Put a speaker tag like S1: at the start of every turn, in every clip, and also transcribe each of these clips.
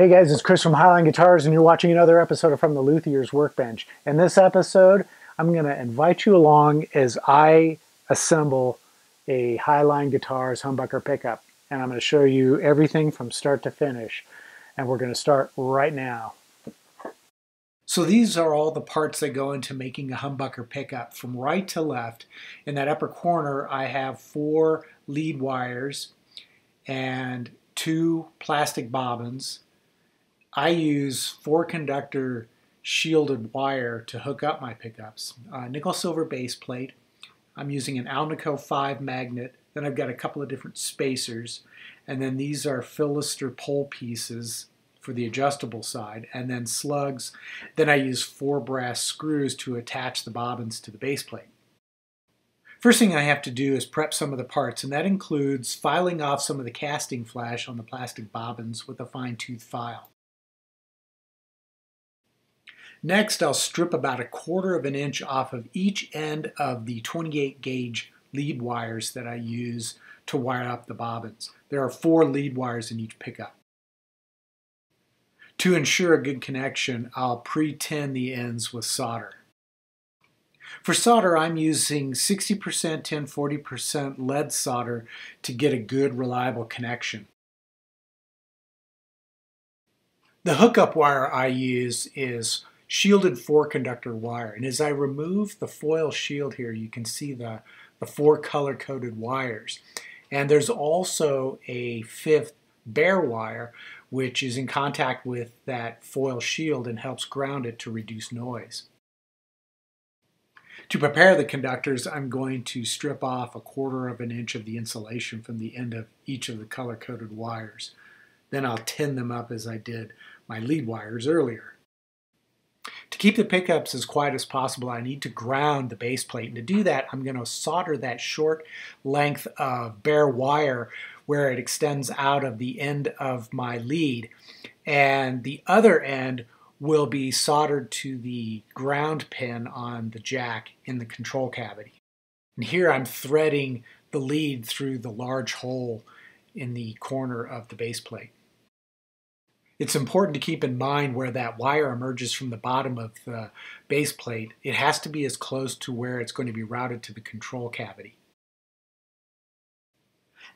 S1: Hey guys, it's Chris from Highline Guitars, and you're watching another episode of From the Luthier's Workbench. In this episode, I'm going to invite you along as I assemble a Highline Guitars humbucker pickup. And I'm going to show you everything from start to finish. And we're going to start right now. So these are all the parts that go into making a humbucker pickup from right to left. In that upper corner, I have four lead wires and two plastic bobbins I use four conductor shielded wire to hook up my pickups. Uh, nickel silver base plate. I'm using an Alnico 5 magnet. Then I've got a couple of different spacers. And then these are Fillister pole pieces for the adjustable side. And then slugs. Then I use four brass screws to attach the bobbins to the base plate. First thing I have to do is prep some of the parts, and that includes filing off some of the casting flash on the plastic bobbins with a fine tooth file. Next, I'll strip about a quarter of an inch off of each end of the 28 gauge lead wires that I use to wire up the bobbins. There are four lead wires in each pickup. To ensure a good connection, I'll pre-tin the ends with solder. For solder, I'm using 60% tin, 40% lead solder to get a good, reliable connection. The hookup wire I use is shielded four conductor wire. And as I remove the foil shield here, you can see the, the four color coded wires. And there's also a fifth bare wire, which is in contact with that foil shield and helps ground it to reduce noise. To prepare the conductors, I'm going to strip off a quarter of an inch of the insulation from the end of each of the color-coded wires. Then I'll tin them up as I did my lead wires earlier. To keep the pickups as quiet as possible, I need to ground the base plate. And to do that, I'm going to solder that short length of bare wire where it extends out of the end of my lead. And the other end will be soldered to the ground pin on the jack in the control cavity. And here I'm threading the lead through the large hole in the corner of the base plate. It's important to keep in mind where that wire emerges from the bottom of the base plate. It has to be as close to where it's going to be routed to the control cavity.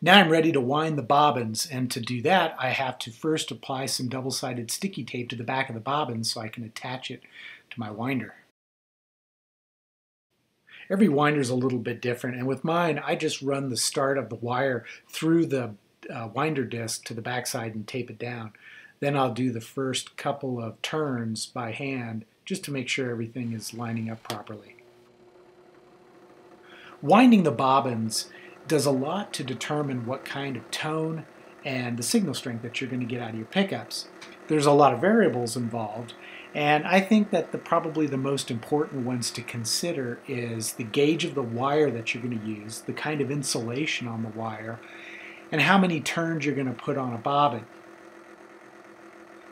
S1: Now I'm ready to wind the bobbins, and to do that, I have to first apply some double-sided sticky tape to the back of the bobbin so I can attach it to my winder. Every winder is a little bit different, and with mine, I just run the start of the wire through the uh, winder disc to the backside and tape it down. Then I'll do the first couple of turns by hand just to make sure everything is lining up properly. Winding the bobbins does a lot to determine what kind of tone and the signal strength that you're going to get out of your pickups. There's a lot of variables involved, and I think that the probably the most important ones to consider is the gauge of the wire that you're going to use, the kind of insulation on the wire, and how many turns you're going to put on a bobbin.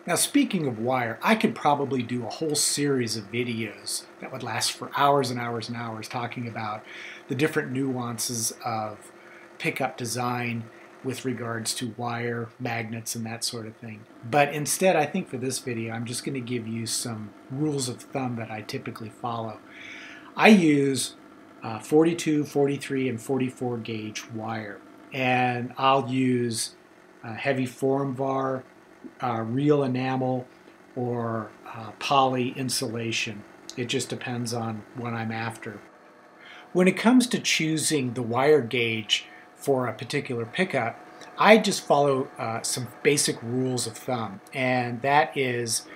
S1: Now speaking of wire, I could probably do a whole series of videos that would last for hours and hours and hours talking about the different nuances of pickup design with regards to wire, magnets, and that sort of thing. But instead, I think for this video, I'm just going to give you some rules of thumb that I typically follow. I use uh, 42, 43, and 44 gauge wire. And I'll use uh, heavy Formvar uh, real enamel or uh, poly insulation. It just depends on what I'm after. When it comes to choosing the wire gauge for a particular pickup, I just follow uh, some basic rules of thumb, and that is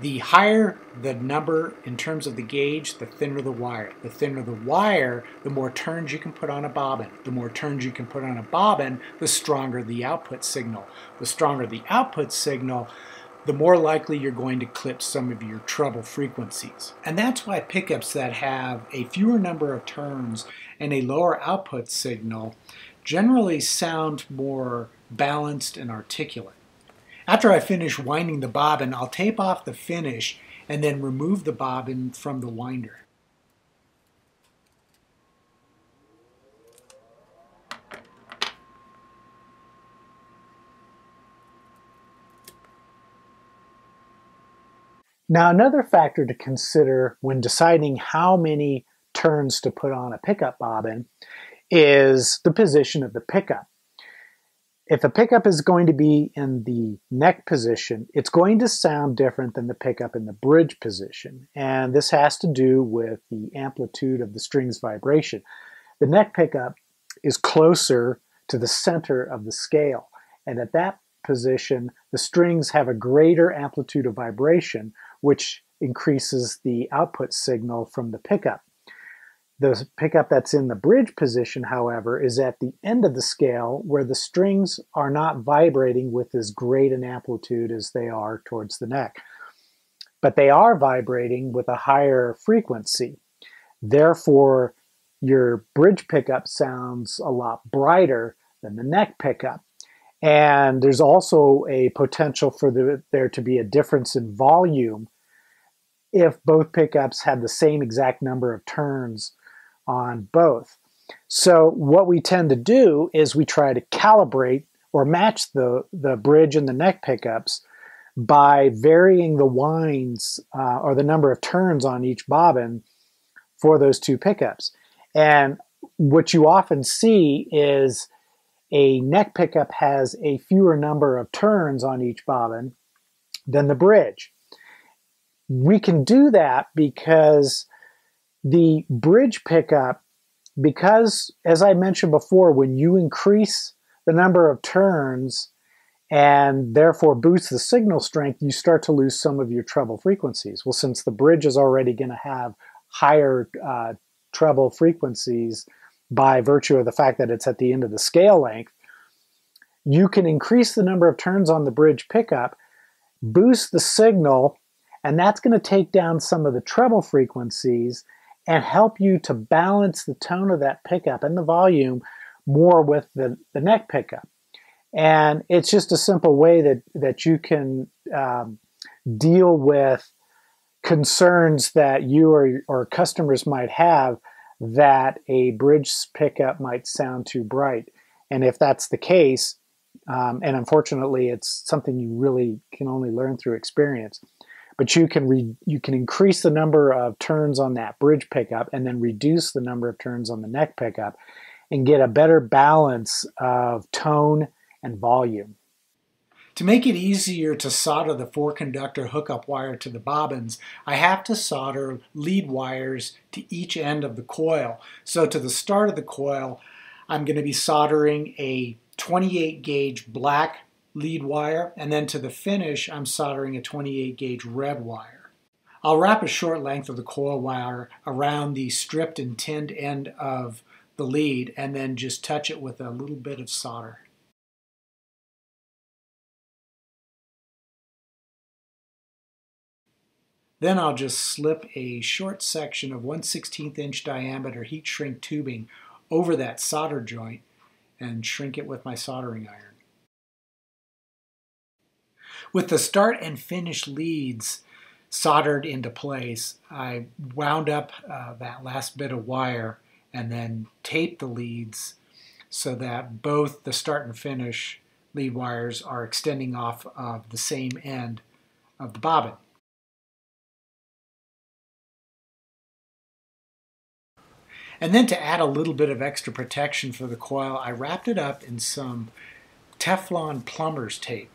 S1: the higher the number in terms of the gauge, the thinner the wire. The thinner the wire, the more turns you can put on a bobbin. The more turns you can put on a bobbin, the stronger the output signal. The stronger the output signal, the more likely you're going to clip some of your treble frequencies. And that's why pickups that have a fewer number of turns and a lower output signal generally sound more balanced and articulate. After I finish winding the bobbin, I'll tape off the finish and then remove the bobbin from the winder. Now, another factor to consider when deciding how many turns to put on a pickup bobbin is the position of the pickup. If a pickup is going to be in the neck position, it's going to sound different than the pickup in the bridge position. And this has to do with the amplitude of the string's vibration. The neck pickup is closer to the center of the scale. And at that position, the strings have a greater amplitude of vibration, which increases the output signal from the pickup. The pickup that's in the bridge position, however, is at the end of the scale where the strings are not vibrating with as great an amplitude as they are towards the neck. But they are vibrating with a higher frequency. Therefore, your bridge pickup sounds a lot brighter than the neck pickup. And there's also a potential for the, there to be a difference in volume if both pickups had the same exact number of turns on both. So what we tend to do is we try to calibrate or match the, the bridge and the neck pickups by varying the winds uh, or the number of turns on each bobbin for those two pickups. And what you often see is a neck pickup has a fewer number of turns on each bobbin than the bridge. We can do that because the bridge pickup, because as I mentioned before, when you increase the number of turns and therefore boost the signal strength, you start to lose some of your treble frequencies. Well, since the bridge is already going to have higher uh, treble frequencies by virtue of the fact that it's at the end of the scale length, you can increase the number of turns on the bridge pickup, boost the signal, and that's going to take down some of the treble frequencies and help you to balance the tone of that pickup and the volume more with the, the neck pickup. And it's just a simple way that, that you can um, deal with concerns that you or, or customers might have that a bridge pickup might sound too bright. And if that's the case, um, and unfortunately, it's something you really can only learn through experience. But you can re- you can increase the number of turns on that bridge pickup, and then reduce the number of turns on the neck pickup, and get a better balance of tone and volume. To make it easier to solder the four conductor hookup wire to the bobbins, I have to solder lead wires to each end of the coil. So to the start of the coil, I'm going to be soldering a 28 gauge black lead wire, and then to the finish, I'm soldering a 28 gauge red wire. I'll wrap a short length of the coil wire around the stripped and tinned end of the lead and then just touch it with a little bit of solder. Then I'll just slip a short section of 1 16th inch diameter heat shrink tubing over that solder joint and shrink it with my soldering iron. With the start and finish leads soldered into place, I wound up uh, that last bit of wire and then taped the leads so that both the start and finish lead wires are extending off of the same end of the bobbin. And then to add a little bit of extra protection for the coil, I wrapped it up in some Teflon plumber's tape.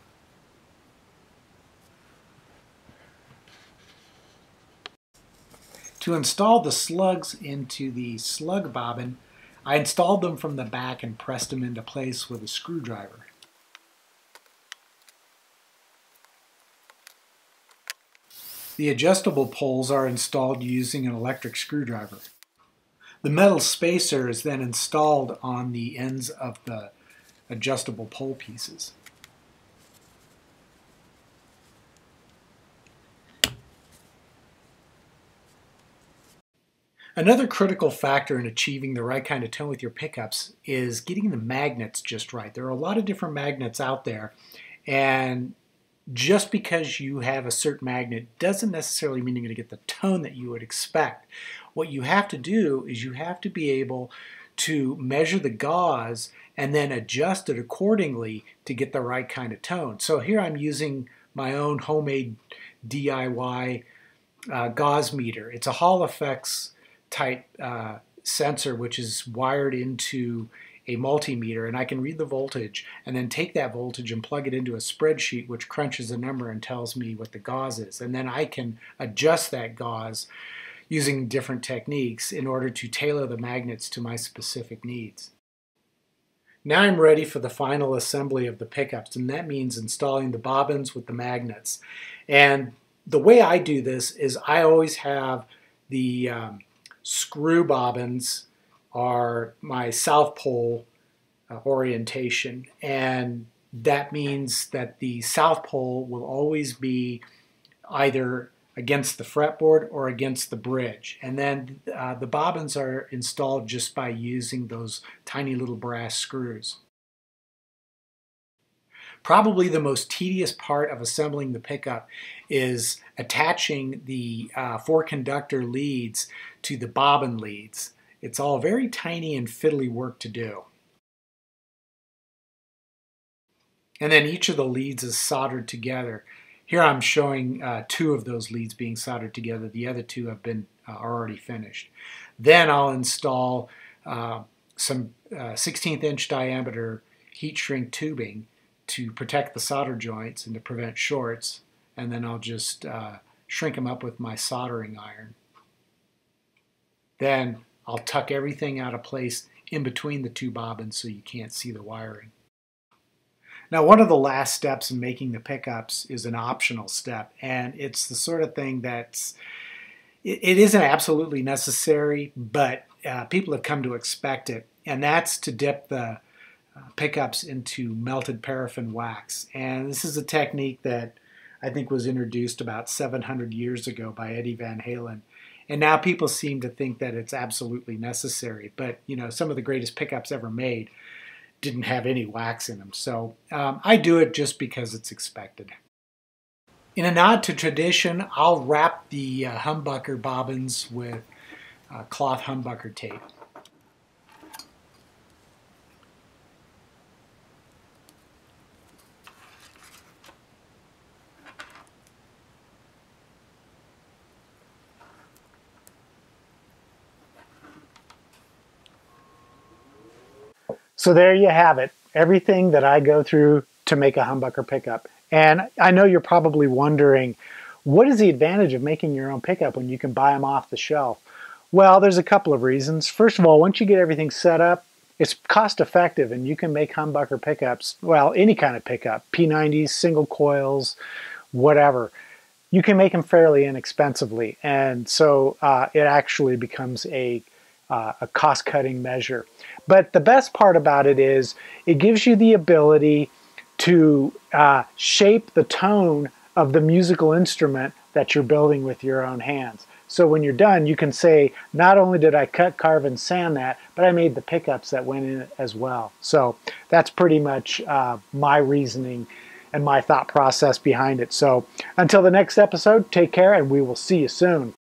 S1: To install the slugs into the slug bobbin, I installed them from the back and pressed them into place with a screwdriver. The adjustable poles are installed using an electric screwdriver. The metal spacer is then installed on the ends of the adjustable pole pieces. Another critical factor in achieving the right kind of tone with your pickups is getting the magnets just right. There are a lot of different magnets out there, and just because you have a certain magnet doesn't necessarily mean you're going to get the tone that you would expect. What you have to do is you have to be able to measure the gauss and then adjust it accordingly to get the right kind of tone. So here I'm using my own homemade DIY uh, gauss meter. It's a Hall effects type uh, sensor which is wired into a multimeter and I can read the voltage and then take that voltage and plug it into a spreadsheet which crunches a number and tells me what the gauss is. And then I can adjust that gauss using different techniques in order to tailor the magnets to my specific needs. Now I'm ready for the final assembly of the pickups and that means installing the bobbins with the magnets. And the way I do this is I always have the um, screw bobbins are my south pole uh, orientation and that means that the south pole will always be either against the fretboard or against the bridge and then uh, the bobbins are installed just by using those tiny little brass screws. Probably the most tedious part of assembling the pickup is attaching the uh, four conductor leads to the bobbin leads. It's all very tiny and fiddly work to do. And then each of the leads is soldered together. Here I'm showing uh, two of those leads being soldered together. The other two have been uh, already finished. Then I'll install uh, some 16th uh, inch diameter heat shrink tubing to protect the solder joints and to prevent shorts and then I'll just uh, shrink them up with my soldering iron. Then I'll tuck everything out of place in between the two bobbins so you can't see the wiring. Now one of the last steps in making the pickups is an optional step and it's the sort of thing that's it, it isn't absolutely necessary but uh, people have come to expect it and that's to dip the uh, pickups into melted paraffin wax. And this is a technique that I think was introduced about 700 years ago by Eddie Van Halen. And now people seem to think that it's absolutely necessary. But, you know, some of the greatest pickups ever made didn't have any wax in them. So um, I do it just because it's expected. In a nod to tradition, I'll wrap the uh, humbucker bobbins with uh, cloth humbucker tape. So there you have it. Everything that I go through to make a humbucker pickup. And I know you're probably wondering, what is the advantage of making your own pickup when you can buy them off the shelf? Well, there's a couple of reasons. First of all, once you get everything set up, it's cost effective and you can make humbucker pickups, well, any kind of pickup, P90s, single coils, whatever. You can make them fairly inexpensively. And so uh, it actually becomes a uh, a cost cutting measure. But the best part about it is it gives you the ability to uh, shape the tone of the musical instrument that you're building with your own hands. So when you're done, you can say, not only did I cut, carve, and sand that, but I made the pickups that went in it as well. So that's pretty much uh, my reasoning and my thought process behind it. So until the next episode, take care and we will see you soon.